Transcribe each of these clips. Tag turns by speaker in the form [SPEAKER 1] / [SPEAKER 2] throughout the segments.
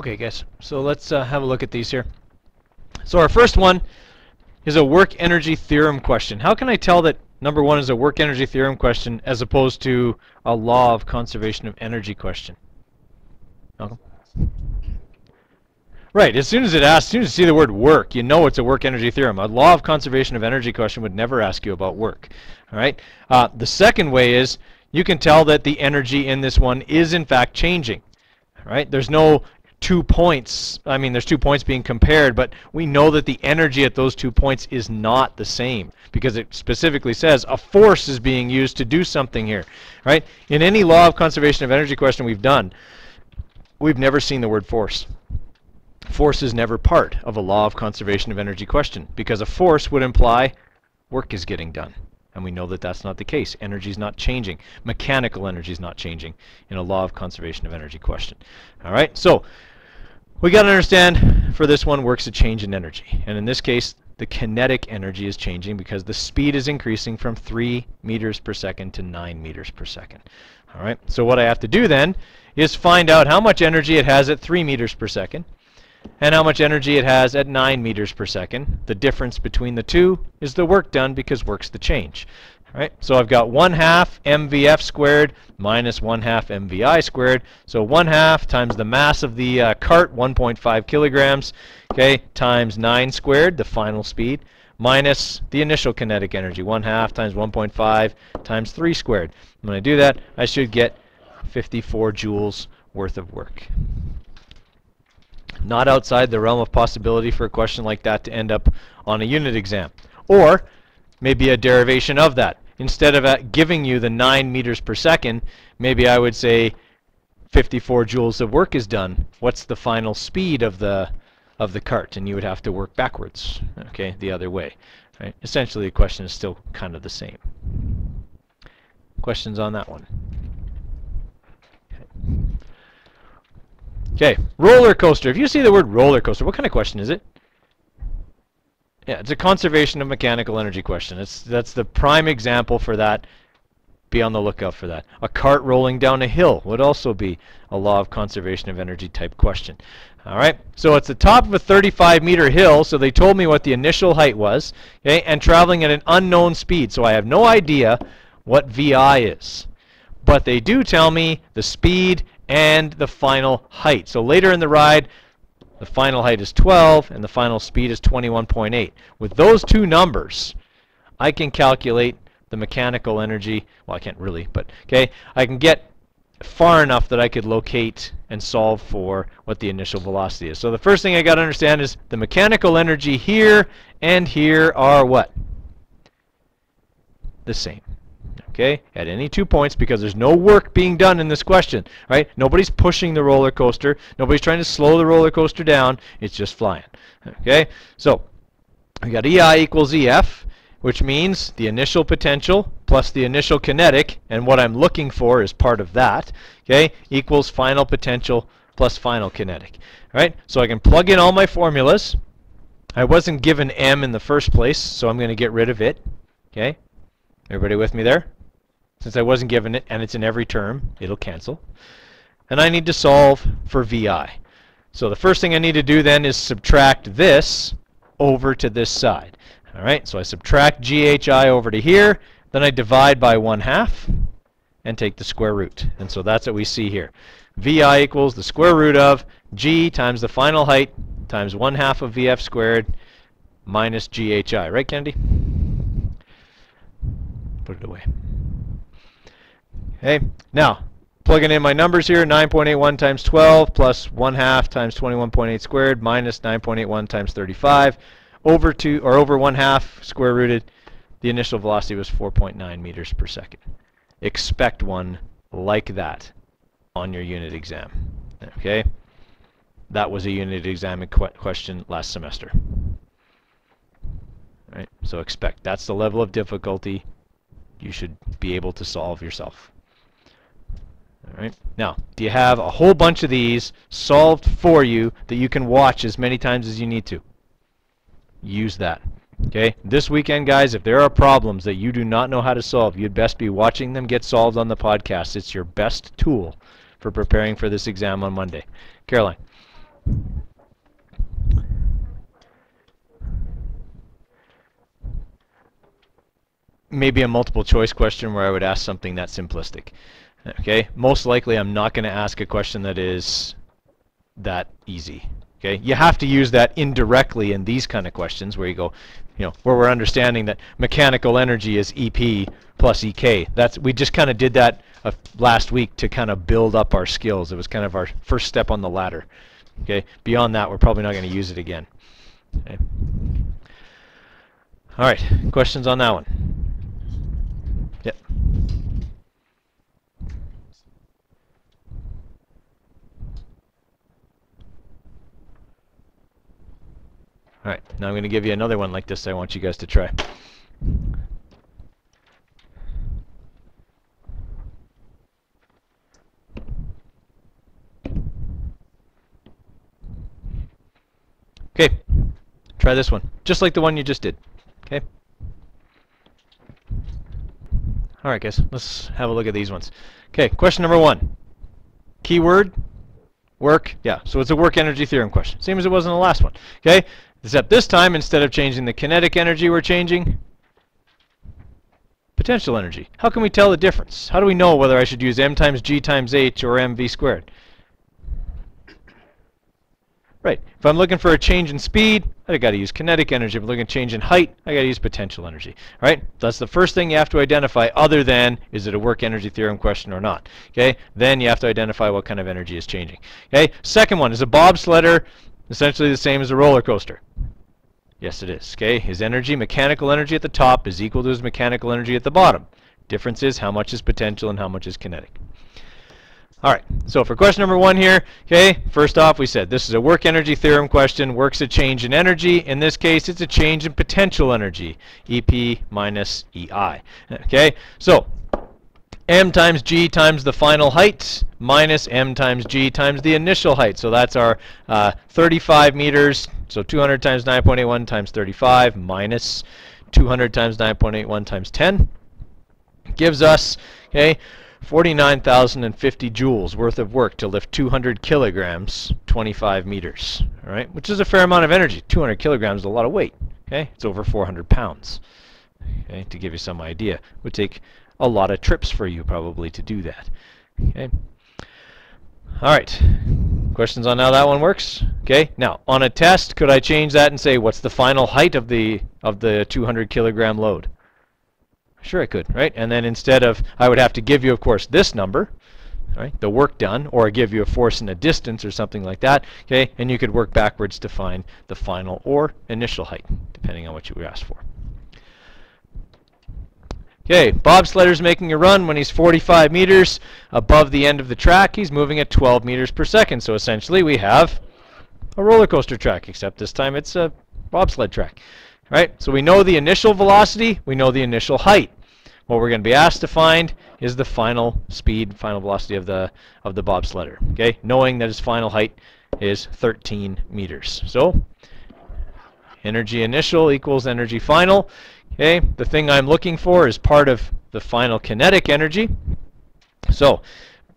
[SPEAKER 1] Okay, guys, so let's uh, have a look at these here. So our first one is a work energy theorem question. How can I tell that number one is a work energy theorem question as opposed to a law of conservation of energy question? Right, as soon as it asks, as soon as you see the word work, you know it's a work energy theorem. A law of conservation of energy question would never ask you about work. All right. Uh, the second way is you can tell that the energy in this one is in fact changing. Right. There's no two points. I mean, there's two points being compared, but we know that the energy at those two points is not the same because it specifically says a force is being used to do something here. Right? In any law of conservation of energy question we've done, we've never seen the word force force is never part of a law of conservation of energy question because a force would imply work is getting done. And we know that that's not the case. Energy is not changing. Mechanical energy is not changing in a law of conservation of energy question. All right, so we got to understand for this one works a change in energy. And in this case, the kinetic energy is changing because the speed is increasing from 3 meters per second to 9 meters per second. All right, so what I have to do then is find out how much energy it has at 3 meters per second and how much energy it has at 9 meters per second. The difference between the two is the work done because work's the change. Right? So I've got 1 half mvf squared minus 1 half mvi squared. So 1 half times the mass of the uh, cart, 1.5 kilograms, okay, times 9 squared, the final speed, minus the initial kinetic energy, 1 half times 1.5 times 3 squared. When I do that, I should get 54 joules worth of work not outside the realm of possibility for a question like that to end up on a unit exam. Or maybe a derivation of that. Instead of uh, giving you the 9 meters per second, maybe I would say 54 joules of work is done. What's the final speed of the of the cart? And you would have to work backwards, okay, the other way. Right? Essentially, the question is still kind of the same. Questions on that one? Okay. Okay, roller coaster. If you see the word roller coaster, what kind of question is it? Yeah, it's a conservation of mechanical energy question. It's that's the prime example for that. Be on the lookout for that. A cart rolling down a hill would also be a law of conservation of energy type question. All right, so it's the top of a 35 meter hill, so they told me what the initial height was, okay, and traveling at an unknown speed, so I have no idea what VI is. But they do tell me the speed and the final height. So later in the ride, the final height is 12 and the final speed is 21.8. With those two numbers, I can calculate the mechanical energy. Well, I can't really, but okay. I can get far enough that I could locate and solve for what the initial velocity is. So the first thing I got to understand is the mechanical energy here and here are what? The same okay, at any two points because there's no work being done in this question, right? Nobody's pushing the roller coaster. Nobody's trying to slow the roller coaster down. It's just flying, okay? So we got EI equals EF, which means the initial potential plus the initial kinetic, and what I'm looking for is part of that, okay, equals final potential plus final kinetic, right? So I can plug in all my formulas. I wasn't given m in the first place, so I'm going to get rid of it, okay? Everybody with me there? Since I wasn't given it, and it's in every term, it'll cancel. And I need to solve for VI. So the first thing I need to do then is subtract this over to this side. All right, so I subtract GHI over to here, then I divide by 1 half and take the square root. And so that's what we see here. VI equals the square root of G times the final height times 1 half of VF squared minus GHI. Right, Kennedy? Put it away. Okay, now plugging in my numbers here, 9.81 times 12 plus 1 half times 21.8 squared minus 9.81 times 35 over 2 or over 1 half square rooted. The initial velocity was 4.9 meters per second. Expect one like that on your unit exam. Okay, that was a unit exam qu question last semester. Right, so expect that's the level of difficulty you should be able to solve yourself. All right. Now, do you have a whole bunch of these solved for you that you can watch as many times as you need to? Use that. Okay, this weekend, guys, if there are problems that you do not know how to solve, you'd best be watching them get solved on the podcast. It's your best tool for preparing for this exam on Monday. Caroline. Maybe a multiple choice question where I would ask something that simplistic. Okay, most likely I'm not going to ask a question that is that easy. Okay, you have to use that indirectly in these kind of questions where you go, you know, where we're understanding that mechanical energy is EP plus EK. That's we just kind of did that uh, last week to kind of build up our skills. It was kind of our first step on the ladder. Okay, beyond that, we're probably not going to use it again. Okay. All right, questions on that one? All right, now I'm going to give you another one like this I want you guys to try. Okay, try this one, just like the one you just did. Okay. All right, guys, let's have a look at these ones. Okay, question number one. Keyword, work. Yeah, so it's a work energy theorem question. Same as it was in the last one. Okay, except this time, instead of changing the kinetic energy, we're changing potential energy. How can we tell the difference? How do we know whether I should use m times g times h or mv squared? Right. If I'm looking for a change in speed, I've got to use kinetic energy. If I'm looking at change in height, I got to use potential energy. All right. That's the first thing you have to identify other than is it a work energy theorem question or not. Okay. Then you have to identify what kind of energy is changing. Okay. Second one is a bobsledder essentially the same as a roller coaster? Yes, it is. Okay. His energy, mechanical energy at the top is equal to his mechanical energy at the bottom. Difference is how much is potential and how much is kinetic. All right, so for question number one here, okay, first off we said this is a work energy theorem question, works a change in energy. In this case, it's a change in potential energy, EP minus EI. Okay, so m times g times the final height minus m times g times the initial height. So that's our uh, 35 meters, so 200 times 9.81 times 35 minus 200 times 9.81 times 10 gives us, okay, 49,050 joules worth of work to lift 200 kilograms, 25 meters, all right, which is a fair amount of energy. 200 kilograms is a lot of weight, okay? It's over 400 pounds, okay, to give you some idea. It would take a lot of trips for you probably to do that, okay? All right, questions on how that one works? Okay, now on a test, could I change that and say what's the final height of the of the 200 kilogram load? Sure I could, right? And then instead of, I would have to give you, of course, this number, right? The work done, or give you a force and a distance or something like that, okay? And you could work backwards to find the final or initial height, depending on what you were asked for. Okay, bobsledder's making a run when he's 45 meters above the end of the track. He's moving at 12 meters per second. So essentially we have a roller coaster track, except this time it's a bobsled track right? So we know the initial velocity, we know the initial height. What we're going to be asked to find is the final speed, final velocity of the of the bobsledder. Okay, knowing that his final height is 13 meters. So energy initial equals energy final. Okay, the thing I'm looking for is part of the final kinetic energy. So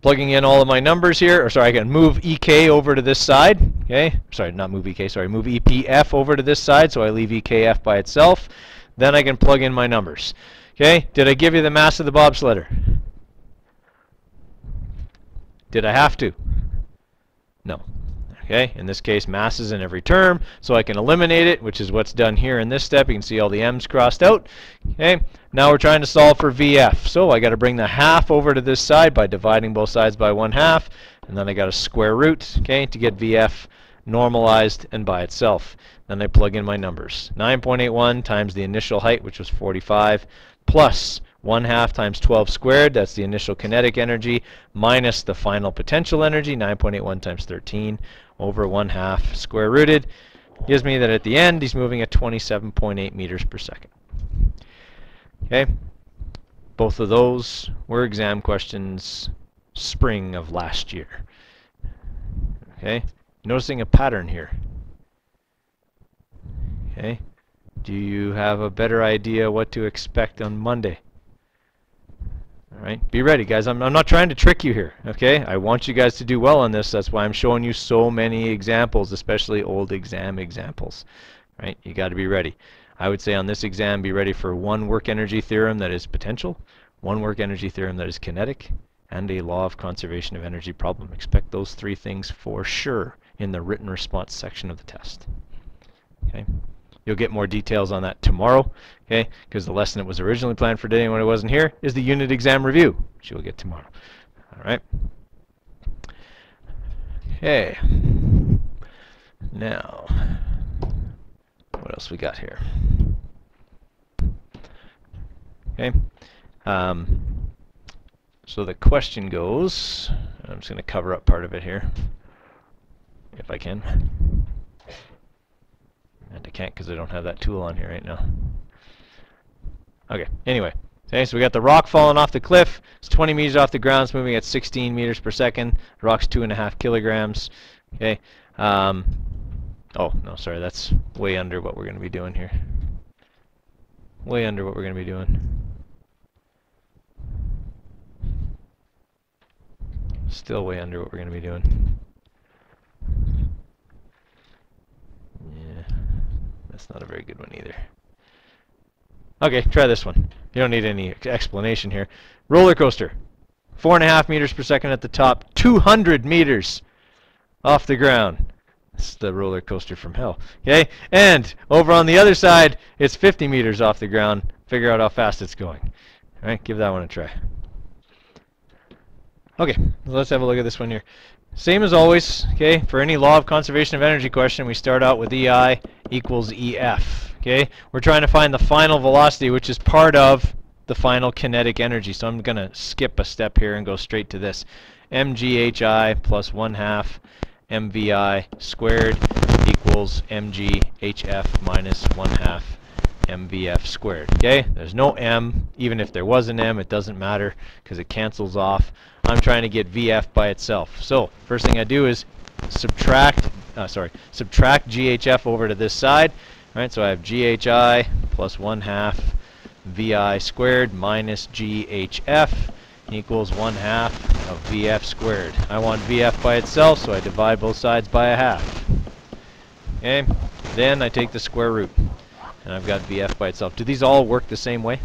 [SPEAKER 1] plugging in all of my numbers here, or sorry, I can move EK over to this side, okay? Sorry, not move EK, sorry, move EPF over to this side, so I leave EKF by itself. Then I can plug in my numbers. Okay, did I give you the mass of the bobsledder? Did I have to? No. Okay, in this case, mass is in every term, so I can eliminate it, which is what's done here in this step. You can see all the m's crossed out. Okay, now we're trying to solve for VF. So I got to bring the half over to this side by dividing both sides by one half, and then I got to square root, okay, to get VF normalized and by itself. Then I plug in my numbers. 9.81 times the initial height, which was 45, plus 1 half times 12 squared, that's the initial kinetic energy, minus the final potential energy, 9.81 times 13, over 1 half square rooted. Gives me that at the end he's moving at 27.8 meters per second. Okay, both of those were exam questions spring of last year. Okay, noticing a pattern here. Okay, do you have a better idea what to expect on Monday? Alright, be ready guys. I'm, I'm not trying to trick you here, okay? I want you guys to do well on this. That's why I'm showing you so many examples, especially old exam examples. Right? You got to be ready. I would say on this exam be ready for one work energy theorem that is potential, one work energy theorem that is kinetic, and a law of conservation of energy problem. Expect those three things for sure in the written response section of the test. Okay. You'll get more details on that tomorrow, okay? Because the lesson that was originally planned for today when I wasn't here is the unit exam review, which you'll get tomorrow. All right. Okay. Now, what else we got here? Okay. Um, so the question goes, I'm just going to cover up part of it here, if I can. I can't because I don't have that tool on here right now. Okay, anyway. Okay, so we got the rock falling off the cliff. It's 20 meters off the ground. It's moving at 16 meters per second. The rock's two and a half kilograms. Okay. Um, oh, no, sorry. That's way under what we're going to be doing here. Way under what we're going to be doing. Still way under what we're going to be doing. That's not a very good one either. Okay, try this one. You don't need any explanation here. Roller coaster. Four and a half meters per second at the top. 200 meters off the ground. It's the roller coaster from hell. Okay, and over on the other side, it's 50 meters off the ground. Figure out how fast it's going. All right, give that one a try. Okay, let's have a look at this one here. Same as always, okay, for any law of conservation of energy question, we start out with EI equals EF, okay? We're trying to find the final velocity, which is part of the final kinetic energy. So I'm going to skip a step here and go straight to this. mghi plus 1 half mvi squared equals mghf minus 1 half mvf squared. Okay, there's no m. Even if there was an m, it doesn't matter because it cancels off. I'm trying to get vf by itself. So first thing I do is subtract, uh, sorry, subtract GHF over to this side. All right, so I have GHI plus 1 half VI squared minus GHF equals 1 half of VF squared. I want VF by itself, so I divide both sides by a half. Okay, then I take the square root, and I've got VF by itself. Do these all work the same way?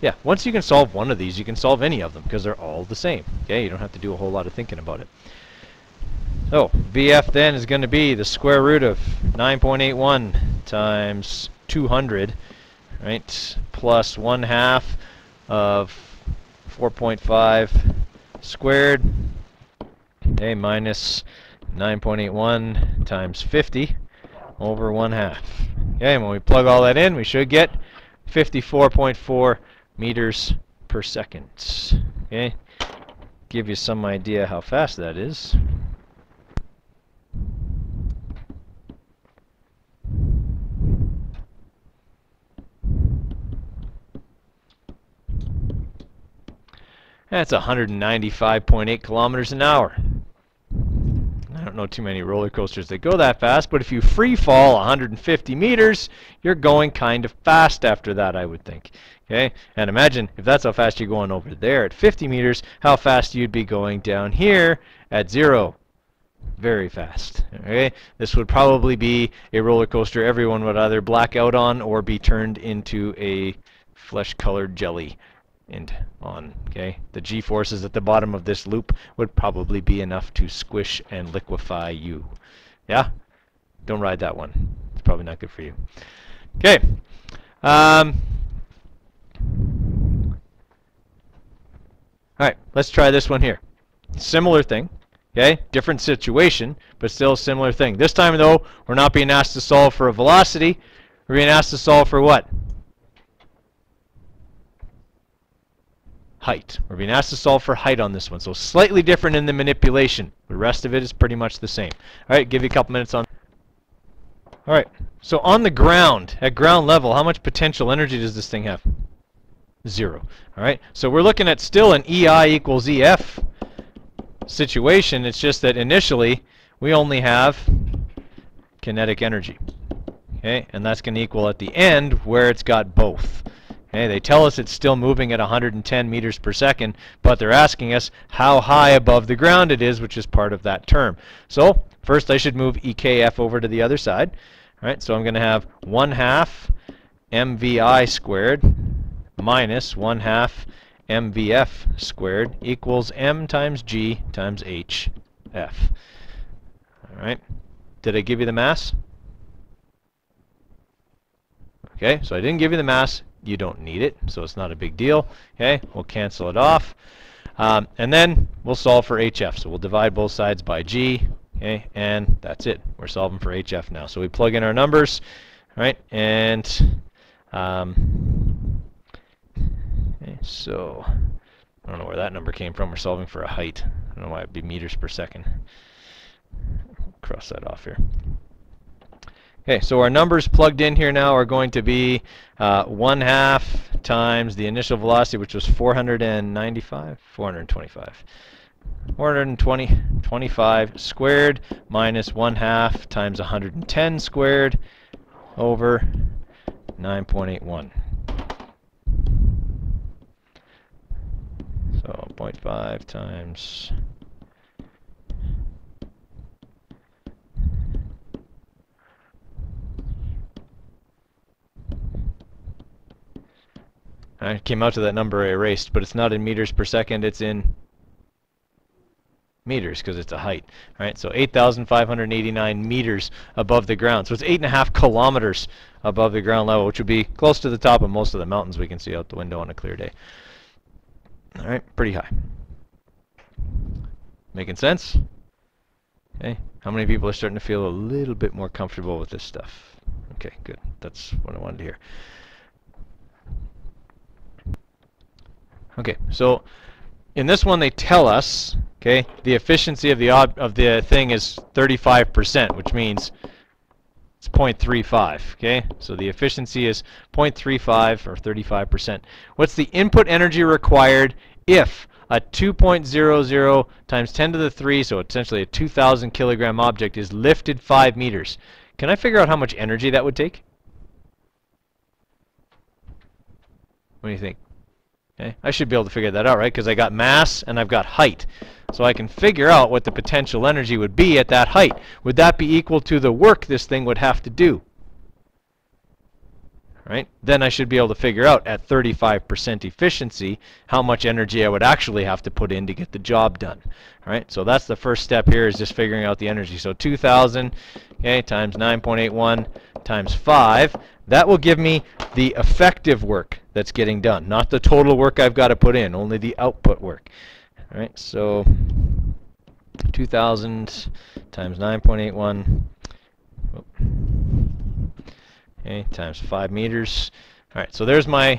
[SPEAKER 1] Yeah, once you can solve one of these, you can solve any of them because they're all the same. Okay, you don't have to do a whole lot of thinking about it. So, VF then is going to be the square root of 9.81 times 200, right, plus 1 half of 4.5 squared, okay, minus 9.81 times 50 over 1 half. Okay, and when we plug all that in, we should get 54.4 meters per second. Okay, give you some idea how fast that is. That's 195.8 kilometers an hour. Know too many roller coasters that go that fast, but if you free fall 150 meters, you're going kind of fast after that, I would think. Okay, and imagine if that's how fast you're going over there at 50 meters, how fast you'd be going down here at zero. Very fast. Okay, this would probably be a roller coaster everyone would either black out on or be turned into a flesh-colored jelly and on. Okay, the g-forces at the bottom of this loop would probably be enough to squish and liquefy you. Yeah, don't ride that one. It's probably not good for you. Okay. Um, all right, let's try this one here. Similar thing. Okay, different situation, but still a similar thing. This time though, we're not being asked to solve for a velocity. We're being asked to solve for what? Height. We're being asked to solve for height on this one, so slightly different in the manipulation. The rest of it is pretty much the same. All right, give you a couple minutes on. All right, so on the ground, at ground level, how much potential energy does this thing have? Zero. All right, so we're looking at still an EI equals EF situation. It's just that initially we only have kinetic energy. Okay, and that's going to equal at the end where it's got both. Okay, they tell us it's still moving at 110 meters per second, but they're asking us how high above the ground it is, which is part of that term. So first I should move EKF over to the other side. All right, so I'm going to have 1 half mvi squared minus 1 half mvf squared equals m times g times hf. All right. Did I give you the mass? Okay, so I didn't give you the mass. You don't need it, so it's not a big deal. Okay, we'll cancel it off. Um, and then we'll solve for HF. So we'll divide both sides by G. Okay, and that's it. We're solving for HF now. So we plug in our numbers, right? And um, okay, so I don't know where that number came from. We're solving for a height. I don't know why it'd be meters per second. Cross that off here. Okay, so our numbers plugged in here now are going to be uh, 1 half times the initial velocity, which was 495, 425. 420, 25 squared minus 1 half times 110 squared over 9.81. So 0.5 times I came out to that number I erased, but it's not in meters per second, it's in meters because it's a height. All right, so 8,589 meters above the ground. So it's 8.5 kilometers above the ground level, which would be close to the top of most of the mountains we can see out the window on a clear day. All right, pretty high. Making sense? Okay, how many people are starting to feel a little bit more comfortable with this stuff? Okay, good. That's what I wanted to hear. Okay, so in this one they tell us, okay, the efficiency of the of the thing is 35%, which means it's 0.35, okay? So the efficiency is 0.35 or 35%. What's the input energy required if a 2.00 times 10 to the 3, so essentially a 2,000 kilogram object is lifted 5 meters? Can I figure out how much energy that would take? What do you think? Okay, I should be able to figure that out, right? Because I got mass and I've got height. So I can figure out what the potential energy would be at that height. Would that be equal to the work this thing would have to do? Right? Then I should be able to figure out at 35% efficiency how much energy I would actually have to put in to get the job done. All right? So that's the first step here is just figuring out the energy. So 2,000 okay, times 9.81 times 5. That will give me the effective work that's getting done, not the total work I've got to put in, only the output work. All right, so 2,000 times 9.81 okay, times 5 meters. All right, so there's my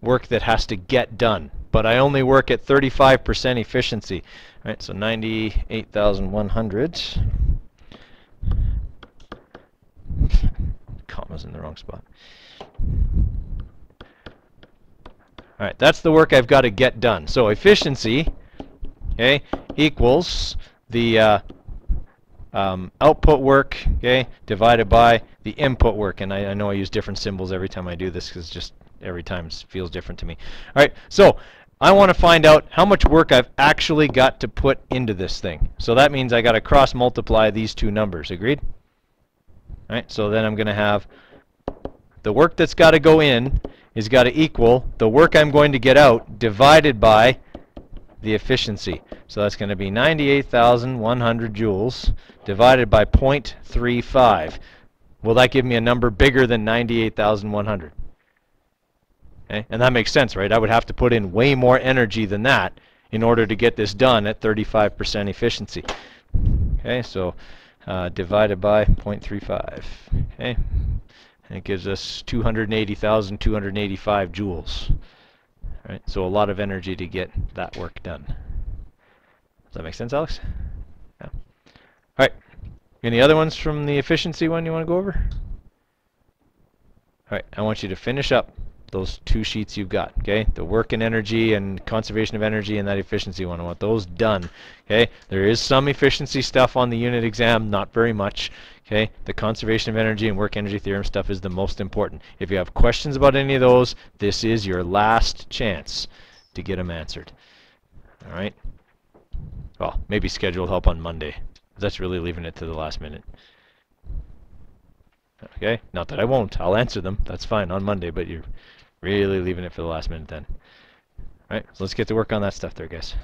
[SPEAKER 1] work that has to get done, but I only work at 35% efficiency. All right, so 98,100 comma's in the wrong spot. All right, that's the work I've got to get done. So efficiency, okay, equals the uh, um, output work, okay, divided by the input work. And I, I know I use different symbols every time I do this because just every time feels different to me. All right, so I want to find out how much work I've actually got to put into this thing. So that means I got to cross multiply these two numbers. Agreed? All right, so then I'm going to have the work that's got to go in is got to equal the work I'm going to get out divided by the efficiency. So that's going to be 98,100 joules divided by 0.35. Will that give me a number bigger than 98,100? Okay? And that makes sense, right? I would have to put in way more energy than that in order to get this done at 35% efficiency. Okay, so uh, divided by 0.35. Okay, and it gives us 280,285 joules. Right, so a lot of energy to get that work done. Does that make sense, Alex? Yeah. All right. Any other ones from the efficiency one you want to go over? All right. I want you to finish up those two sheets you've got, okay? The work and energy and conservation of energy and that efficiency one. I want those done, okay? There is some efficiency stuff on the unit exam, not very much, okay? The conservation of energy and work energy theorem stuff is the most important. If you have questions about any of those, this is your last chance to get them answered, all right? Well, maybe scheduled help on Monday. That's really leaving it to the last minute. Okay? Not that I won't. I'll answer them. That's fine on Monday, but you're really leaving it for the last minute then. Alright, so let's get to work on that stuff there, guys.